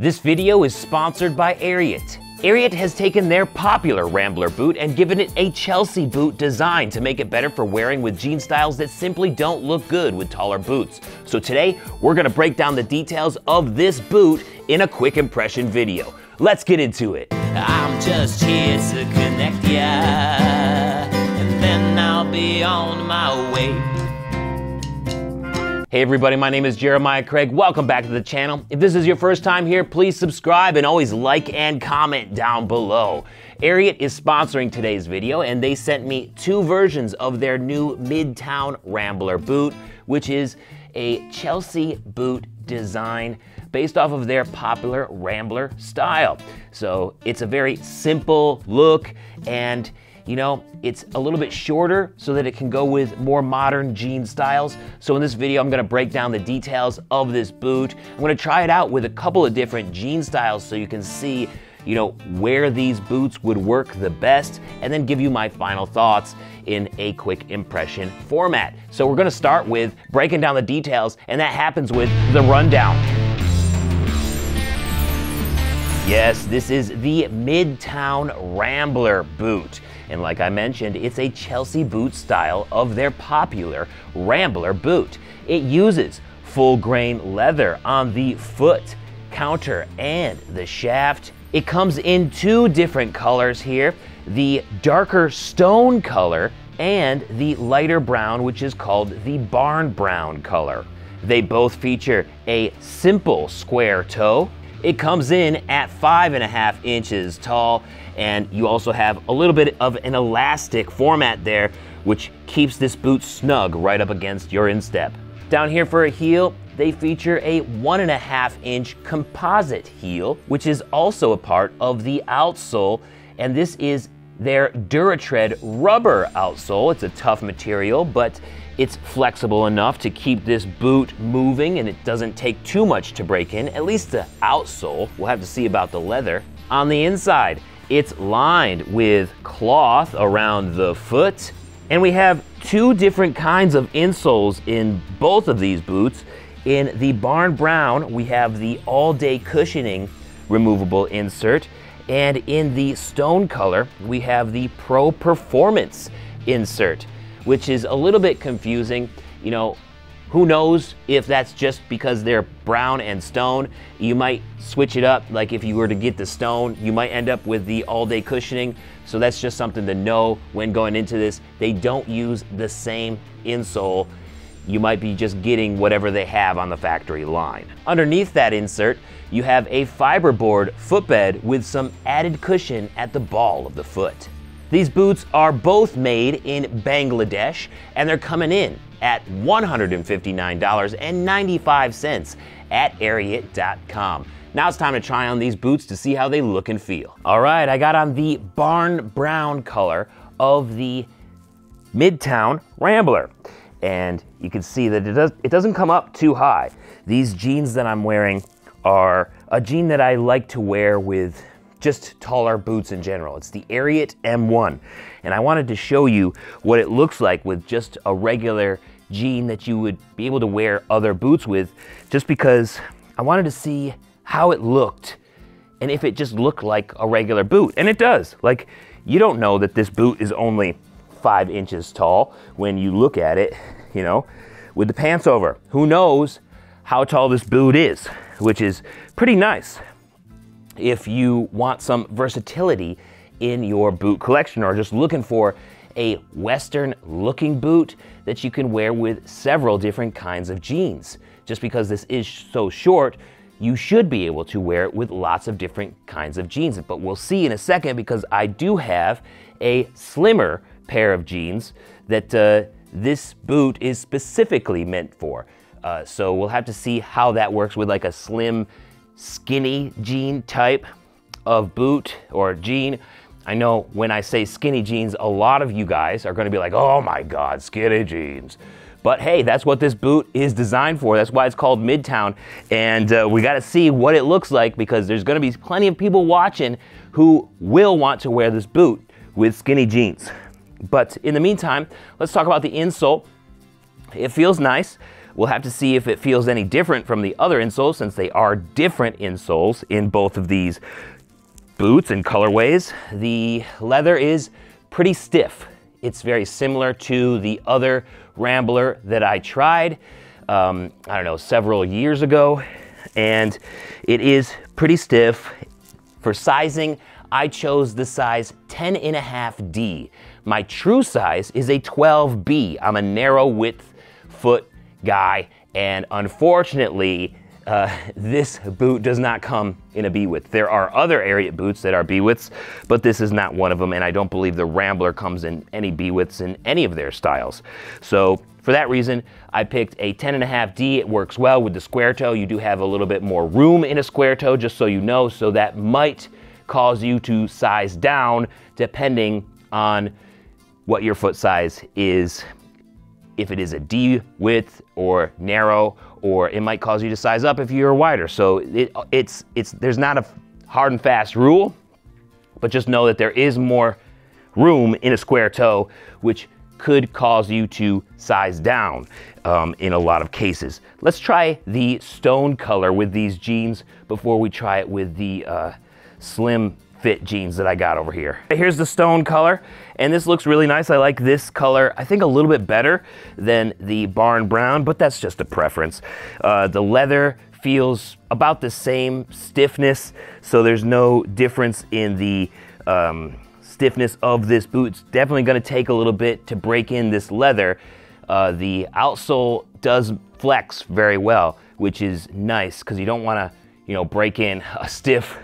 This video is sponsored by Ariat. Ariat has taken their popular Rambler boot and given it a Chelsea boot design to make it better for wearing with jean styles that simply don't look good with taller boots. So today, we're gonna break down the details of this boot in a quick impression video. Let's get into it. I'm just here to connect ya, and then I'll be on my way. Hey everybody, my name is Jeremiah Craig. Welcome back to the channel. If this is your first time here, please subscribe and always like and comment down below. Ariat is sponsoring today's video and they sent me two versions of their new Midtown Rambler boot, which is a Chelsea boot design based off of their popular Rambler style. So it's a very simple look and you know, it's a little bit shorter so that it can go with more modern jean styles. So in this video, I'm gonna break down the details of this boot. I'm gonna try it out with a couple of different jean styles so you can see you know, where these boots would work the best, and then give you my final thoughts in a quick impression format. So we're gonna start with breaking down the details, and that happens with the rundown. Yes, this is the Midtown Rambler boot. And like I mentioned, it's a Chelsea boot style of their popular Rambler boot. It uses full grain leather on the foot, counter, and the shaft. It comes in two different colors here, the darker stone color and the lighter brown, which is called the barn brown color. They both feature a simple square toe. It comes in at five and a half inches tall and you also have a little bit of an elastic format there, which keeps this boot snug right up against your instep. Down here for a heel, they feature a one and a half inch composite heel, which is also a part of the outsole, and this is their Duratread rubber outsole. It's a tough material, but it's flexible enough to keep this boot moving and it doesn't take too much to break in, at least the outsole. We'll have to see about the leather. On the inside, it's lined with cloth around the foot. And we have two different kinds of insoles in both of these boots. In the Barn Brown, we have the all-day cushioning removable insert. And in the stone color, we have the Pro Performance insert, which is a little bit confusing. You know, who knows if that's just because they're brown and stone. You might switch it up, like if you were to get the stone, you might end up with the all-day cushioning. So that's just something to know when going into this. They don't use the same insole. You might be just getting whatever they have on the factory line. Underneath that insert, you have a fiberboard footbed with some added cushion at the ball of the foot. These boots are both made in Bangladesh and they're coming in at $159.95 at Ariat.com. Now it's time to try on these boots to see how they look and feel. All right, I got on the barn brown color of the Midtown Rambler. And you can see that it, does, it doesn't come up too high. These jeans that I'm wearing are a jean that I like to wear with just taller boots in general. It's the Ariat M1. And I wanted to show you what it looks like with just a regular jean that you would be able to wear other boots with, just because I wanted to see how it looked and if it just looked like a regular boot. And it does. Like, you don't know that this boot is only five inches tall when you look at it, you know, with the pants over. Who knows how tall this boot is, which is pretty nice if you want some versatility in your boot collection or just looking for a Western looking boot that you can wear with several different kinds of jeans. Just because this is so short, you should be able to wear it with lots of different kinds of jeans. But we'll see in a second because I do have a slimmer pair of jeans that uh, this boot is specifically meant for. Uh, so we'll have to see how that works with like a slim skinny jean type of boot or jean. I know when I say skinny jeans, a lot of you guys are gonna be like, oh my God, skinny jeans. But hey, that's what this boot is designed for. That's why it's called Midtown. And uh, we gotta see what it looks like because there's gonna be plenty of people watching who will want to wear this boot with skinny jeans. But in the meantime, let's talk about the insole. It feels nice We'll have to see if it feels any different from the other insoles since they are different insoles in both of these boots and colorways. The leather is pretty stiff. It's very similar to the other Rambler that I tried, um, I don't know, several years ago. And it is pretty stiff. For sizing, I chose the size 10 and a half D. My true size is a 12B. I'm a narrow width foot guy. And unfortunately, uh, this boot does not come in a B width. There are other Ariat boots that are B widths, but this is not one of them, and I don't believe the Rambler comes in any B widths in any of their styles. So for that reason, I picked a 10.5D. It works well with the square toe. You do have a little bit more room in a square toe, just so you know, so that might cause you to size down depending on what your foot size is if it is a D width or narrow, or it might cause you to size up if you're wider. So it, it's, it's, there's not a hard and fast rule, but just know that there is more room in a square toe, which could cause you to size down um, in a lot of cases. Let's try the stone color with these jeans before we try it with the uh, slim fit jeans that I got over here. Here's the stone color, and this looks really nice. I like this color, I think a little bit better than the barn brown, but that's just a preference. Uh, the leather feels about the same stiffness, so there's no difference in the um, stiffness of this boot. It's definitely gonna take a little bit to break in this leather. Uh, the outsole does flex very well, which is nice because you don't wanna, you know, break in a stiff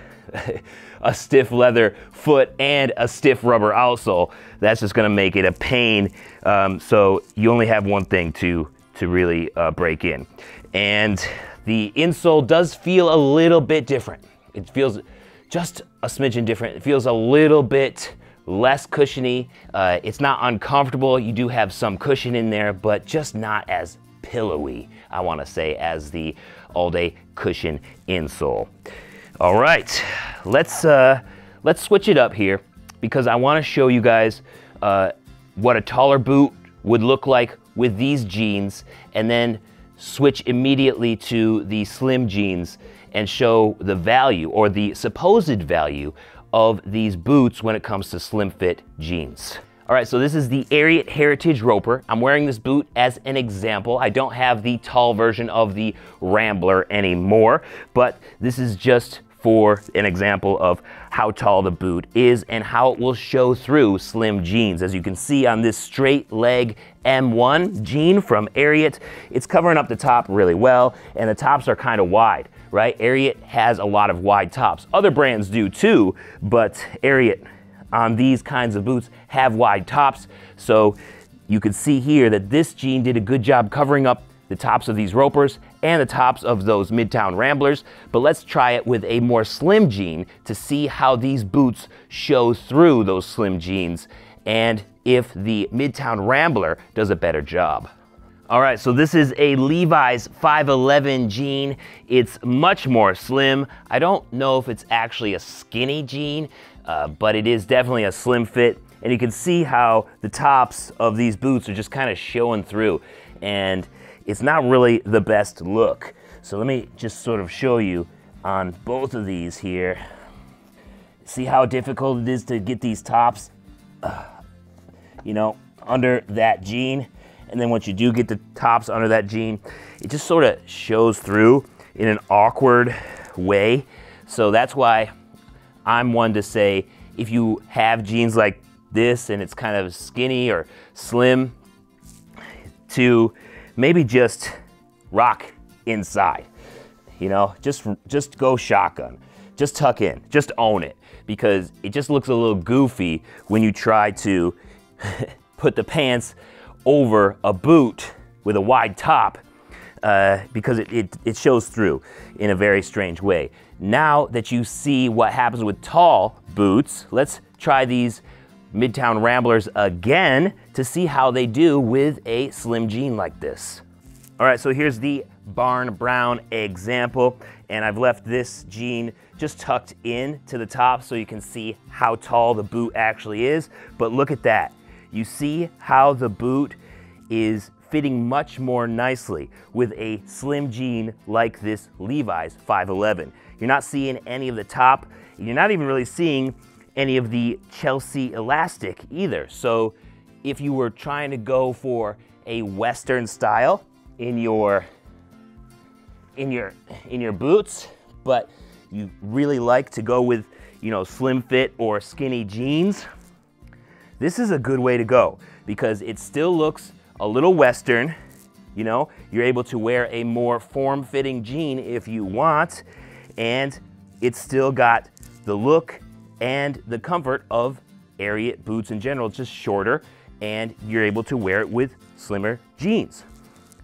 a stiff leather foot and a stiff rubber outsole. That's just gonna make it a pain. Um, so you only have one thing to, to really uh, break in. And the insole does feel a little bit different. It feels just a smidgen different. It feels a little bit less cushiony. Uh, it's not uncomfortable. You do have some cushion in there, but just not as pillowy, I wanna say, as the all-day cushion insole. All right, let's, uh, let's switch it up here because I wanna show you guys uh, what a taller boot would look like with these jeans and then switch immediately to the slim jeans and show the value or the supposed value of these boots when it comes to slim fit jeans. All right, so this is the Ariat Heritage Roper. I'm wearing this boot as an example. I don't have the tall version of the Rambler anymore, but this is just for an example of how tall the boot is and how it will show through slim jeans. As you can see on this straight leg M1 jean from Ariat, it's covering up the top really well and the tops are kind of wide, right? Ariat has a lot of wide tops. Other brands do too, but Ariat on these kinds of boots have wide tops. So you can see here that this jean did a good job covering up the tops of these ropers and the tops of those Midtown Ramblers, but let's try it with a more slim jean to see how these boots show through those slim jeans and if the Midtown Rambler does a better job. All right, so this is a Levi's 511 jean. It's much more slim. I don't know if it's actually a skinny jean, uh, but it is definitely a slim fit. And you can see how the tops of these boots are just kind of showing through. And it's not really the best look. So let me just sort of show you on both of these here. See how difficult it is to get these tops, uh, you know, under that jean. And then once you do get the tops under that jean, it just sort of shows through in an awkward way. So that's why I'm one to say if you have jeans like this and it's kind of skinny or slim, to maybe just rock inside. You know, just just go shotgun. Just tuck in. Just own it because it just looks a little goofy when you try to put the pants over a boot with a wide top uh, because it, it, it shows through in a very strange way. Now that you see what happens with tall boots, let's try these Midtown Ramblers again to see how they do with a slim jean like this. All right, so here's the Barn Brown example, and I've left this jean just tucked in to the top so you can see how tall the boot actually is. But look at that. You see how the boot is fitting much more nicely with a slim jean like this Levi's 511. You're not seeing any of the top, you're not even really seeing any of the Chelsea elastic either. So if you were trying to go for a Western style in your in your in your boots, but you really like to go with, you know, slim fit or skinny jeans, this is a good way to go because it still looks a little Western. You know, you're able to wear a more form-fitting jean if you want, and it's still got the look and the comfort of Ariat boots in general, it's just shorter, and you're able to wear it with slimmer jeans.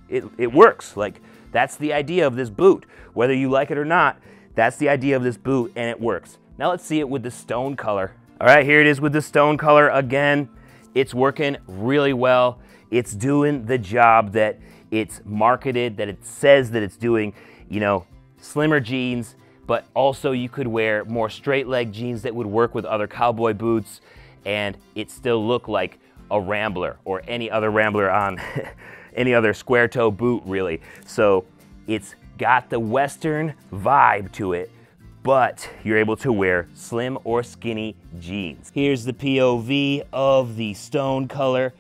It, it works. Like, that's the idea of this boot. Whether you like it or not, that's the idea of this boot, and it works. Now let's see it with the stone color. All right, here it is with the stone color again. It's working really well. It's doing the job that it's marketed, that it says that it's doing, you know, slimmer jeans, but also you could wear more straight leg jeans that would work with other cowboy boots and it still look like a Rambler or any other Rambler on any other square toe boot really. So it's got the Western vibe to it, but you're able to wear slim or skinny jeans. Here's the POV of the stone color.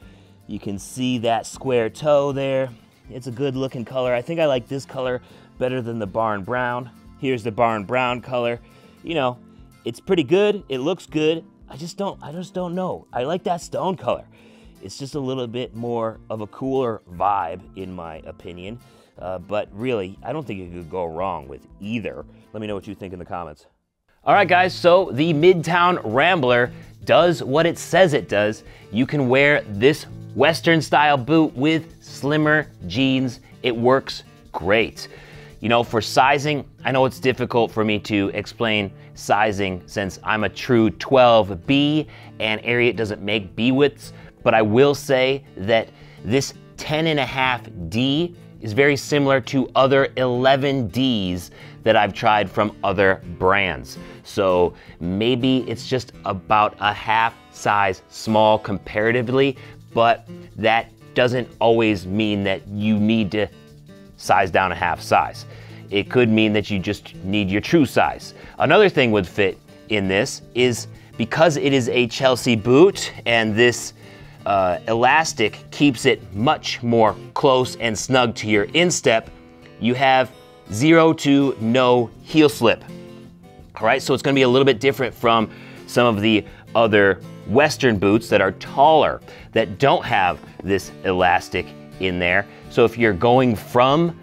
You can see that square toe there. It's a good looking color. I think I like this color better than the barn brown. Here's the barn brown color. You know, it's pretty good. It looks good. I just don't, I just don't know. I like that stone color. It's just a little bit more of a cooler vibe in my opinion. Uh, but really, I don't think you could go wrong with either. Let me know what you think in the comments. All right, guys, so the Midtown Rambler does what it says it does. You can wear this Western style boot with slimmer jeans. It works great. You know, for sizing, I know it's difficult for me to explain sizing since I'm a true 12B and Ariat doesn't make B widths, but I will say that this 10 and a half D is very similar to other 11Ds that I've tried from other brands. So maybe it's just about a half size small comparatively, but that doesn't always mean that you need to size down a half size. It could mean that you just need your true size. Another thing would fit in this is because it is a Chelsea boot and this uh, elastic keeps it much more close and snug to your instep, you have zero to no heel slip. All right, so it's gonna be a little bit different from some of the other Western boots that are taller, that don't have this elastic in there. So if you're going from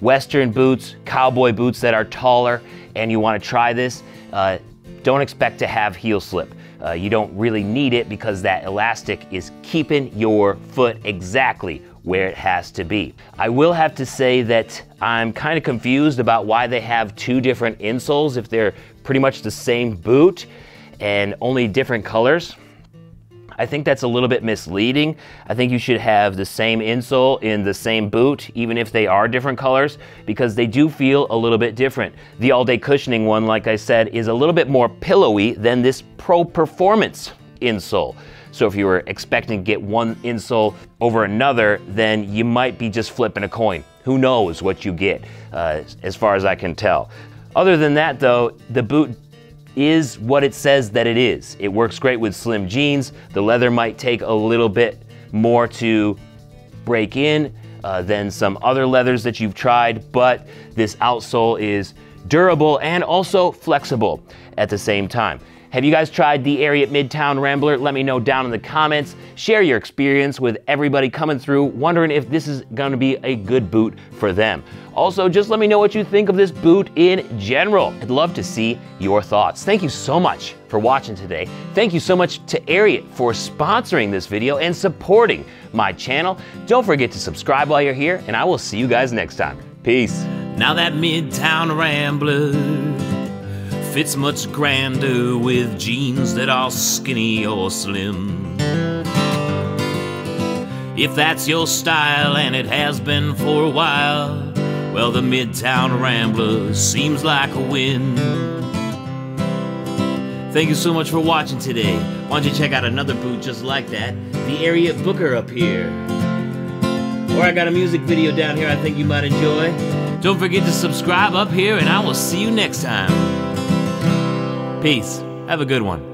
Western boots, cowboy boots that are taller, and you wanna try this, uh, don't expect to have heel slip. Uh, you don't really need it because that elastic is keeping your foot exactly where it has to be. I will have to say that I'm kind of confused about why they have two different insoles if they're pretty much the same boot and only different colors. I think that's a little bit misleading. I think you should have the same insole in the same boot, even if they are different colors, because they do feel a little bit different. The all-day cushioning one, like I said, is a little bit more pillowy than this Pro Performance insole. So if you were expecting to get one insole over another, then you might be just flipping a coin. Who knows what you get, uh, as far as I can tell. Other than that though, the boot is what it says that it is. It works great with slim jeans. The leather might take a little bit more to break in uh, than some other leathers that you've tried, but this outsole is durable and also flexible at the same time. Have you guys tried the Ariat Midtown Rambler? Let me know down in the comments. Share your experience with everybody coming through, wondering if this is gonna be a good boot for them. Also, just let me know what you think of this boot in general. I'd love to see your thoughts. Thank you so much for watching today. Thank you so much to Ariat for sponsoring this video and supporting my channel. Don't forget to subscribe while you're here, and I will see you guys next time. Peace. Now that Midtown Rambler fits much grander with jeans that are skinny or slim. If that's your style and it has been for a while, well, the Midtown Rambler seems like a win. Thank you so much for watching today. Why don't you check out another boot just like that, the Ariat Booker up here. Or I got a music video down here I think you might enjoy. Don't forget to subscribe up here, and I will see you next time. Peace. Have a good one.